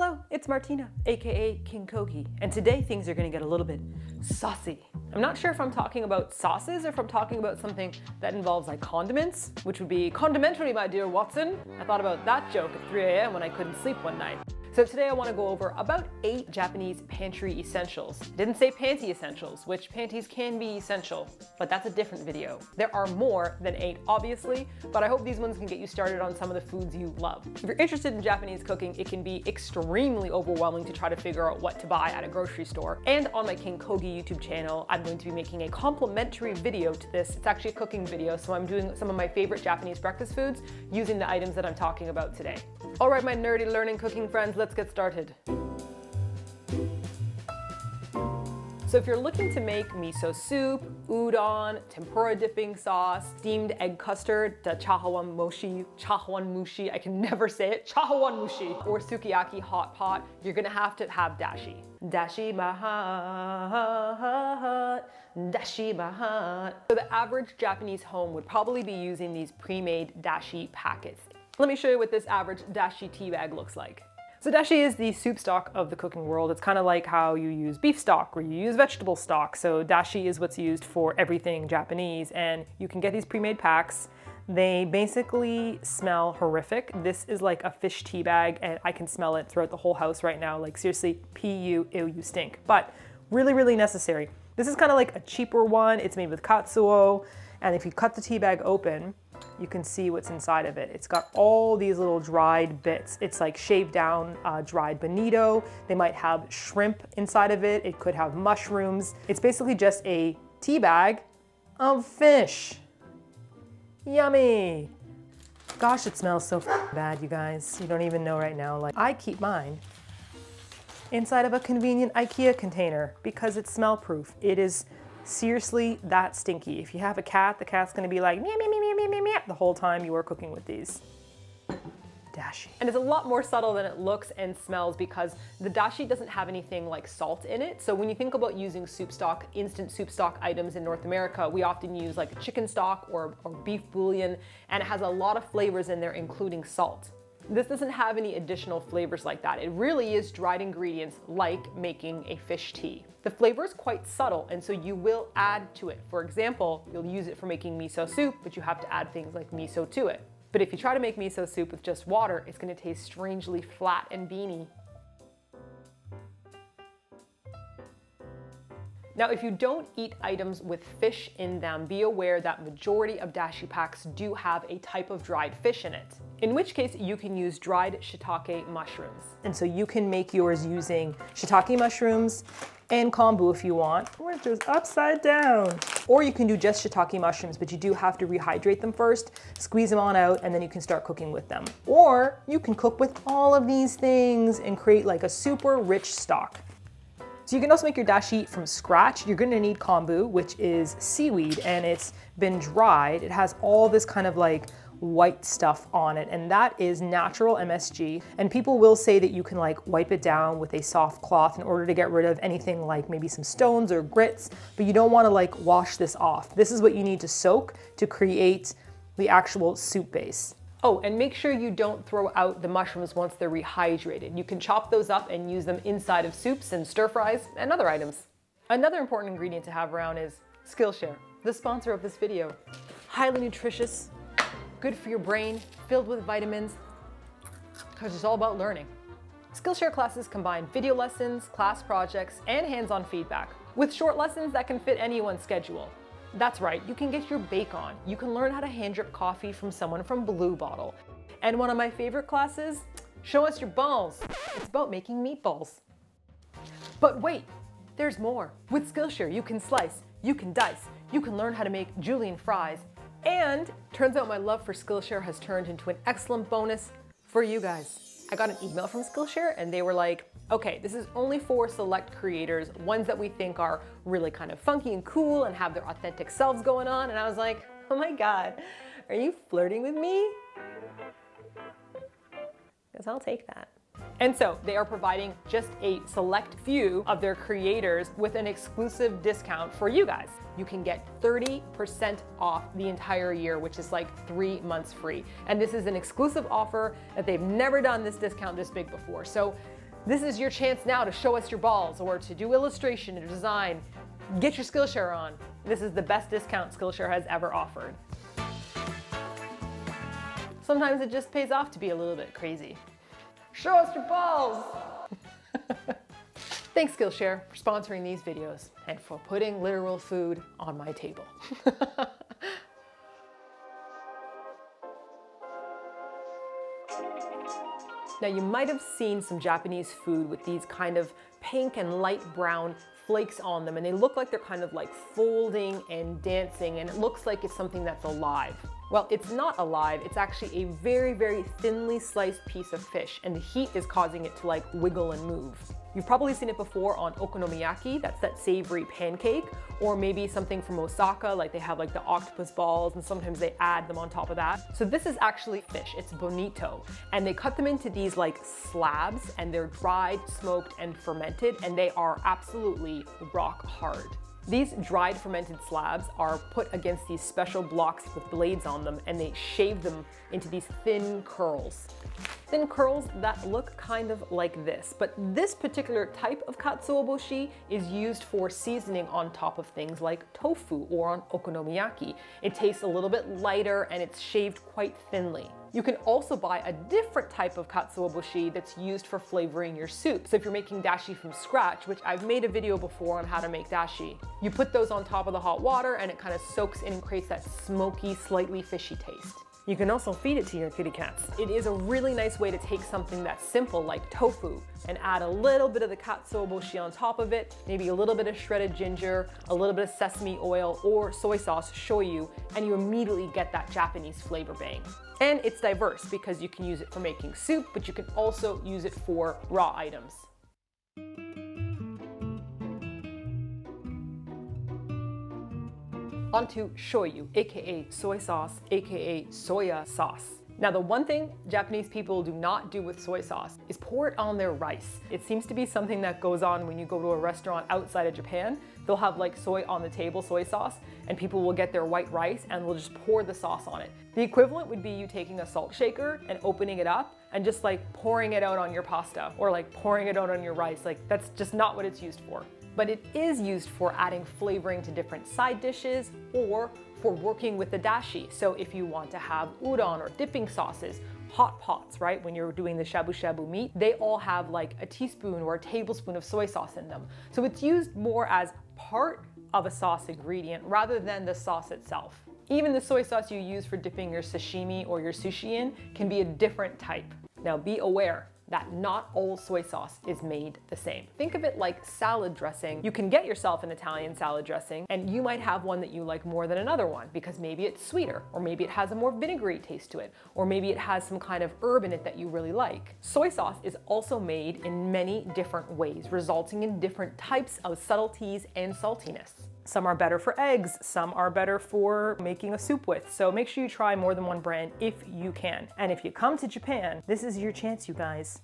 Hello, it's Martina, aka King Kogi, and today things are gonna get a little bit saucy. I'm not sure if I'm talking about sauces or if I'm talking about something that involves like condiments, which would be condimentary, my dear Watson. I thought about that joke at 3 a.m. when I couldn't sleep one night. So today I want to go over about eight Japanese pantry essentials. Didn't say panty essentials, which panties can be essential, but that's a different video. There are more than eight, obviously, but I hope these ones can get you started on some of the foods you love. If you're interested in Japanese cooking, it can be extremely overwhelming to try to figure out what to buy at a grocery store. And on my King Kogi YouTube channel, I'm going to be making a complimentary video to this. It's actually a cooking video, so I'm doing some of my favorite Japanese breakfast foods using the items that I'm talking about today. All right, my nerdy learning cooking friends, let's get started. So if you're looking to make miso soup, udon, tempura dipping sauce, steamed egg custard, the chahawan mochi, chahawan mushi, I can never say it, chahawan mushi, or sukiyaki hot pot, you're gonna have to have dashi. Dashi mahat, dashi mahat. So the average Japanese home would probably be using these pre-made dashi packets. Let me show you what this average dashi tea bag looks like. Dashi is the soup stock of the cooking world. It's kind of like how you use beef stock or you use vegetable stock. So dashi is what's used for everything Japanese and you can get these pre-made packs. They basically smell horrific. This is like a fish tea bag and I can smell it throughout the whole house right now. Like seriously, pu, ew, you stink. But really, really necessary. This is kind of like a cheaper one. It's made with katsuo. And if you cut the tea bag open, you can see what's inside of it. It's got all these little dried bits. It's like shaved down uh, dried bonito. They might have shrimp inside of it. It could have mushrooms. It's basically just a tea bag of fish. Yummy. Gosh, it smells so bad, you guys. You don't even know right now. Like I keep mine inside of a convenient IKEA container because it's smell proof. It is seriously that stinky. If you have a cat, the cat's gonna be like meow, meow, meow, the whole time you are cooking with these. Dashi. And it's a lot more subtle than it looks and smells because the dashi doesn't have anything like salt in it. So when you think about using soup stock, instant soup stock items in North America, we often use like chicken stock or, or beef bouillon, and it has a lot of flavors in there, including salt. This doesn't have any additional flavors like that. It really is dried ingredients like making a fish tea. The flavor is quite subtle and so you will add to it. For example, you'll use it for making miso soup, but you have to add things like miso to it. But if you try to make miso soup with just water, it's gonna taste strangely flat and beany Now, if you don't eat items with fish in them, be aware that majority of dashi packs do have a type of dried fish in it. In which case, you can use dried shiitake mushrooms. And so you can make yours using shiitake mushrooms and kombu if you want, which is upside down. Or you can do just shiitake mushrooms, but you do have to rehydrate them first, squeeze them on out, and then you can start cooking with them. Or you can cook with all of these things and create like a super rich stock. So you can also make your dashi from scratch. You're gonna need kombu, which is seaweed, and it's been dried. It has all this kind of like white stuff on it, and that is natural MSG. And people will say that you can like wipe it down with a soft cloth in order to get rid of anything like maybe some stones or grits, but you don't wanna like wash this off. This is what you need to soak to create the actual soup base. Oh, and make sure you don't throw out the mushrooms once they're rehydrated. You can chop those up and use them inside of soups and stir fries and other items. Another important ingredient to have around is Skillshare, the sponsor of this video. Highly nutritious, good for your brain, filled with vitamins, because it's all about learning. Skillshare classes combine video lessons, class projects, and hands-on feedback, with short lessons that can fit anyone's schedule. That's right, you can get your bake on. You can learn how to hand drip coffee from someone from Blue Bottle. And one of my favorite classes, show us your balls. It's about making meatballs. But wait, there's more. With Skillshare, you can slice, you can dice, you can learn how to make julienne fries. And turns out my love for Skillshare has turned into an excellent bonus for you guys. I got an email from Skillshare and they were like, okay, this is only for select creators, ones that we think are really kind of funky and cool and have their authentic selves going on. And I was like, oh my God, are you flirting with me? Because I'll take that. And so they are providing just a select few of their creators with an exclusive discount for you guys. You can get 30% off the entire year, which is like three months free. And this is an exclusive offer that they've never done this discount this big before. So This is your chance now to show us your balls or to do illustration or design. Get your Skillshare on. This is the best discount Skillshare has ever offered. Sometimes it just pays off to be a little bit crazy. Show us your balls! Thanks Skillshare for sponsoring these videos and for putting literal food on my table. Now you might have seen some Japanese food with these kind of pink and light brown flakes on them and they look like they're kind of like folding and dancing and it looks like it's something that's alive. Well, it's not alive, it's actually a very, very thinly sliced piece of fish and the heat is causing it to like wiggle and move. You've probably seen it before on okonomiyaki, that's that savory pancake, or maybe something from Osaka, like they have like the octopus balls and sometimes they add them on top of that. So this is actually fish, it's bonito. And they cut them into these like slabs and they're dried, smoked, and fermented, and they are absolutely rock hard. These dried fermented slabs are put against these special blocks with blades on them and they shave them into these thin curls. Thin curls that look kind of like this, but this particular type of katsuobushi is used for seasoning on top of things like tofu or on okonomiyaki. It tastes a little bit lighter and it's shaved quite thinly. You can also buy a different type of katsuobushi that's used for flavoring your soup. So if you're making dashi from scratch, which I've made a video before on how to make dashi, you put those on top of the hot water and it kind of soaks in and creates that smoky, slightly fishy taste. You can also feed it to your kitty cats. It is a really nice way to take something that's simple like tofu and add a little bit of the katsuobushi on top of it, maybe a little bit of shredded ginger, a little bit of sesame oil or soy sauce, shoyu, and you immediately get that Japanese flavor bang. And it's diverse because you can use it for making soup, but you can also use it for raw items. Onto shoyu, aka soy sauce, aka soya sauce. Now the one thing Japanese people do not do with soy sauce is pour it on their rice. It seems to be something that goes on when you go to a restaurant outside of Japan. They'll have like soy on the table, soy sauce, and people will get their white rice and will just pour the sauce on it. The equivalent would be you taking a salt shaker and opening it up and just like pouring it out on your pasta or like pouring it out on your rice. Like that's just not what it's used for but it is used for adding flavoring to different side dishes or for working with the dashi. So if you want to have udon or dipping sauces, hot pots, right? When you're doing the shabu shabu meat, they all have like a teaspoon or a tablespoon of soy sauce in them. So it's used more as part of a sauce ingredient rather than the sauce itself. Even the soy sauce you use for dipping your sashimi or your sushi in can be a different type. Now be aware, that not all soy sauce is made the same. Think of it like salad dressing. You can get yourself an Italian salad dressing and you might have one that you like more than another one because maybe it's sweeter or maybe it has a more vinegary taste to it or maybe it has some kind of herb in it that you really like. Soy sauce is also made in many different ways resulting in different types of subtleties and saltiness. Some are better for eggs, some are better for making a soup with. So make sure you try more than one brand if you can. And if you come to Japan, this is your chance, you guys,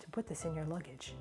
to put this in your luggage.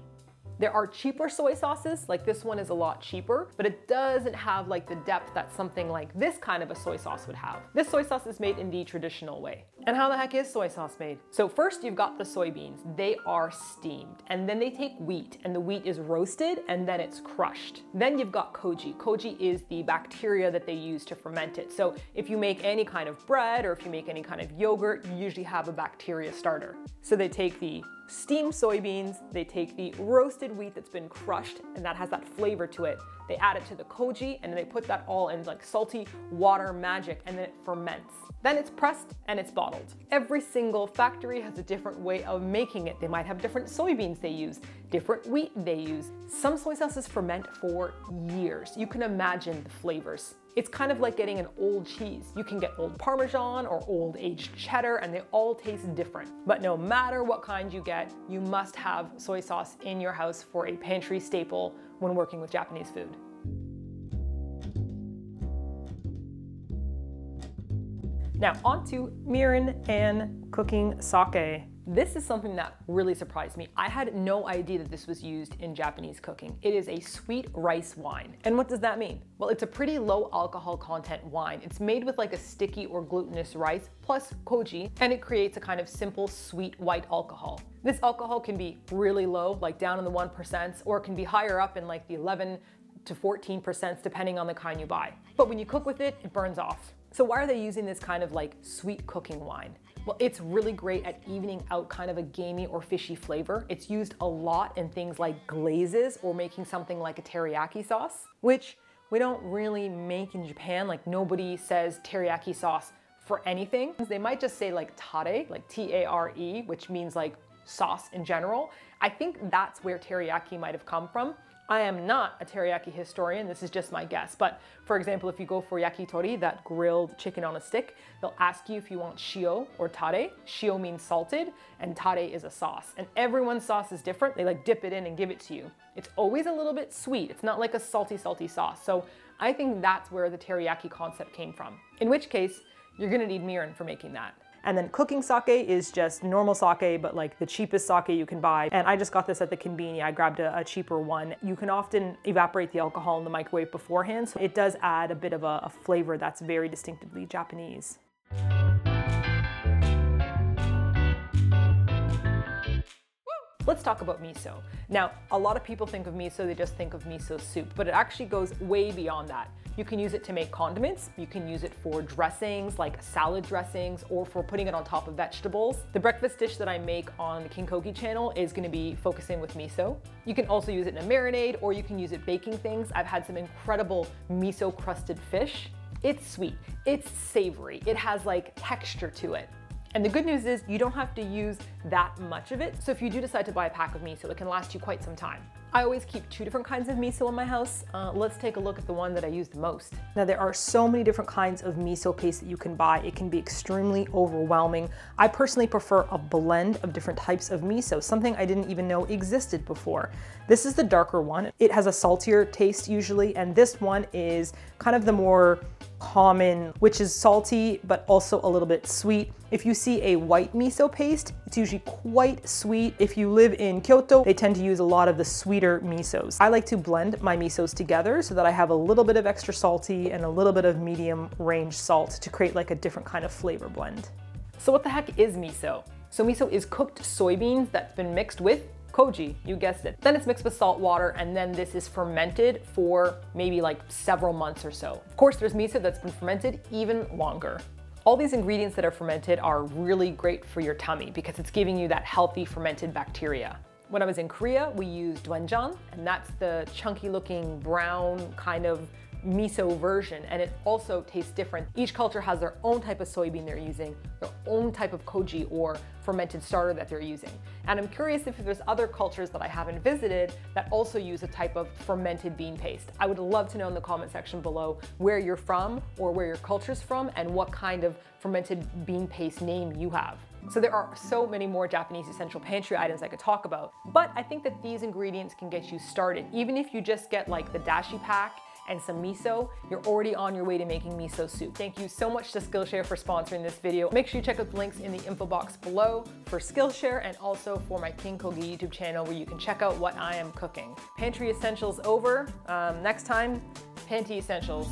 There are cheaper soy sauces, like this one is a lot cheaper, but it doesn't have like the depth that something like this kind of a soy sauce would have. This soy sauce is made in the traditional way. And how the heck is soy sauce made? So first you've got the soybeans. They are steamed and then they take wheat and the wheat is roasted and then it's crushed. Then you've got koji. Koji is the bacteria that they use to ferment it. So if you make any kind of bread or if you make any kind of yogurt, you usually have a bacteria starter. So they take the steamed soybeans, they take the roasted wheat that's been crushed and that has that flavor to it. They add it to the koji and then they put that all in like salty water magic and then it ferments. Then it's pressed and it's bottled. Every single factory has a different way of making it. They might have different soybeans they use, different wheat they use. Some soy sauces ferment for years. You can imagine the flavors. It's kind of like getting an old cheese. You can get old Parmesan or old aged cheddar and they all taste different. But no matter what kind you get, you must have soy sauce in your house for a pantry staple when working with Japanese food. Now on to mirin and cooking sake. This is something that really surprised me. I had no idea that this was used in Japanese cooking. It is a sweet rice wine. And what does that mean? Well, it's a pretty low alcohol content wine. It's made with like a sticky or glutinous rice plus koji, and it creates a kind of simple sweet white alcohol. This alcohol can be really low, like down in the 1%, or it can be higher up in like the 11 to 14% depending on the kind you buy. But when you cook with it, it burns off. So why are they using this kind of like sweet cooking wine? Well, it's really great at evening out kind of a gamey or fishy flavor. It's used a lot in things like glazes or making something like a teriyaki sauce, which we don't really make in Japan. Like nobody says teriyaki sauce for anything. They might just say like tare, like T-A-R-E, which means like sauce in general. I think that's where teriyaki might have come from. I am not a teriyaki historian, this is just my guess. But for example, if you go for yakitori, that grilled chicken on a stick, they'll ask you if you want shio or tare. Shio means salted and tare is a sauce. And everyone's sauce is different. They like dip it in and give it to you. It's always a little bit sweet. It's not like a salty, salty sauce. So I think that's where the teriyaki concept came from. In which case, you're gonna need mirin for making that. And then cooking sake is just normal sake, but like the cheapest sake you can buy. And I just got this at the convenience. I grabbed a, a, cheaper one. You can often evaporate the alcohol in the microwave beforehand. So it does add a bit of a, a flavor that's very distinctively Japanese. Let's talk about miso. Now, a lot of people think of miso, they just think of miso soup, but it actually goes way beyond that. You can use it to make condiments. You can use it for dressings like salad dressings or for putting it on top of vegetables. The breakfast dish that I make on the King Kogi channel is gonna be focusing with miso. You can also use it in a marinade or you can use it baking things. I've had some incredible miso crusted fish. It's sweet, it's savory, it has like texture to it. And the good news is you don't have to use that much of it. So if you do decide to buy a pack of miso, it can last you quite some time. I always keep two different kinds of miso in my house. Uh, let's take a look at the one that I use the most. Now there are so many different kinds of miso paste that you can buy. It can be extremely overwhelming. I personally prefer a blend of different types of miso, something I didn't even know existed before. This is the darker one. It has a saltier taste usually, and this one is kind of the more common, which is salty, but also a little bit sweet. If you see a white miso paste, it's usually quite sweet. If you live in Kyoto, they tend to use a lot of the sweeter misos. I like to blend my misos together so that I have a little bit of extra salty and a little bit of medium range salt to create like a different kind of flavor blend. So what the heck is miso? So miso is cooked soybeans that's been mixed with koji, you guessed it. Then it's mixed with salt water and then this is fermented for maybe like several months or so. Of course, there's miso that's been fermented even longer. All these ingredients that are fermented are really great for your tummy because it's giving you that healthy fermented bacteria. When I was in Korea, we used doenjang, and that's the chunky looking brown kind of miso version and it also tastes different. Each culture has their own type of soybean they're using, their own type of koji or fermented starter that they're using. And I'm curious if there's other cultures that I haven't visited that also use a type of fermented bean paste. I would love to know in the comment section below where you're from or where your culture's from and what kind of fermented bean paste name you have. So there are so many more Japanese essential pantry items I could talk about, but I think that these ingredients can get you started. Even if you just get like the dashi pack and some miso, you're already on your way to making miso soup. Thank you so much to Skillshare for sponsoring this video. Make sure you check out the links in the info box below for Skillshare and also for my King Kogi YouTube channel where you can check out what I am cooking. Pantry Essentials over. Um, next time, Panty Essentials.